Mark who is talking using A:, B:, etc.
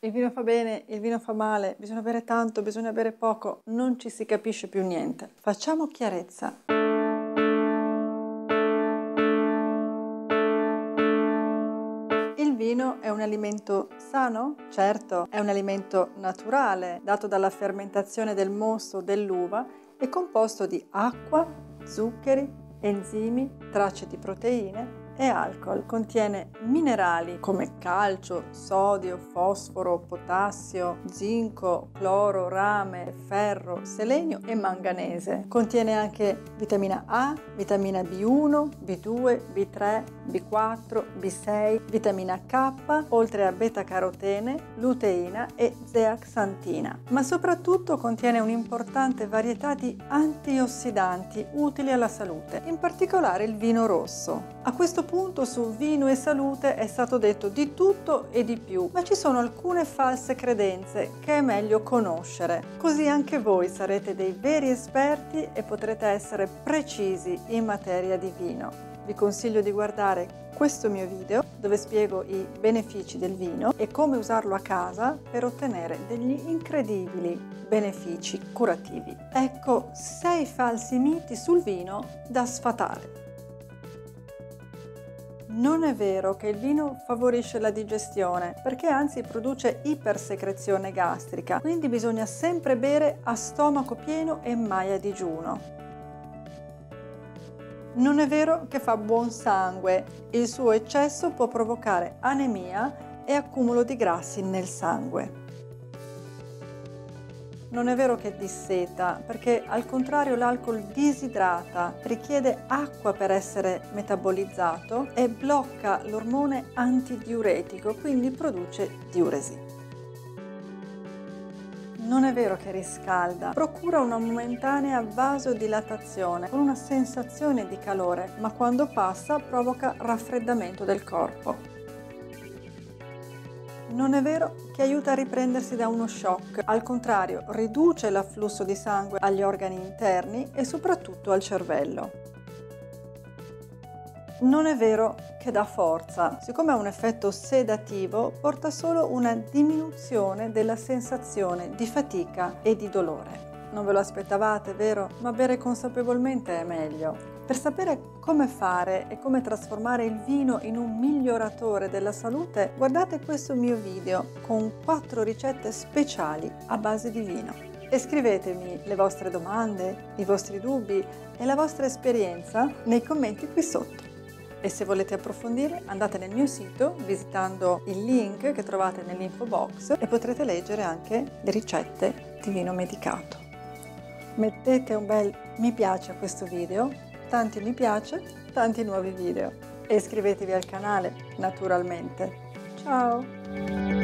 A: Il vino fa bene, il vino fa male, bisogna bere tanto, bisogna bere poco, non ci si capisce più niente. Facciamo chiarezza. Il vino è un alimento sano? Certo, è un alimento naturale, dato dalla fermentazione del mosto dell'uva e composto di acqua, zuccheri, enzimi, tracce di proteine e alcol. Contiene minerali come calcio, sodio, fosforo, potassio, zinco, cloro, rame, ferro, selenio e manganese. Contiene anche vitamina A, vitamina B1, B2, B3, B4, B6, vitamina K, oltre a beta-carotene, luteina e zeaxantina. Ma soprattutto contiene un'importante varietà di antiossidanti utili alla salute, in particolare il vino rosso. A questo punto su vino e salute è stato detto di tutto e di più, ma ci sono alcune false credenze che è meglio conoscere. Così anche voi sarete dei veri esperti e potrete essere precisi in materia di vino. Vi consiglio di guardare questo mio video dove spiego i benefici del vino e come usarlo a casa per ottenere degli incredibili benefici curativi. Ecco 6 falsi miti sul vino da sfatare. Non è vero che il vino favorisce la digestione, perché anzi produce ipersecrezione gastrica, quindi bisogna sempre bere a stomaco pieno e mai a digiuno. Non è vero che fa buon sangue, il suo eccesso può provocare anemia e accumulo di grassi nel sangue. Non è vero che disseta, perché al contrario l'alcol disidrata, richiede acqua per essere metabolizzato e blocca l'ormone antidiuretico, quindi produce diuresi. Non è vero che riscalda, procura una momentanea vasodilatazione con una sensazione di calore, ma quando passa provoca raffreddamento del corpo. Non è vero che aiuta a riprendersi da uno shock, al contrario riduce l'afflusso di sangue agli organi interni e soprattutto al cervello. Non è vero che dà forza, siccome ha un effetto sedativo porta solo una diminuzione della sensazione di fatica e di dolore. Non ve lo aspettavate, vero? Ma bere consapevolmente è meglio. Per sapere come fare e come trasformare il vino in un miglioratore della salute, guardate questo mio video con 4 ricette speciali a base di vino. E scrivetemi le vostre domande, i vostri dubbi e la vostra esperienza nei commenti qui sotto. E se volete approfondire andate nel mio sito visitando il link che trovate nell'info box e potrete leggere anche le ricette di vino medicato. Mettete un bel mi piace a questo video tanti mi piace, tanti nuovi video e iscrivetevi al canale naturalmente. Ciao!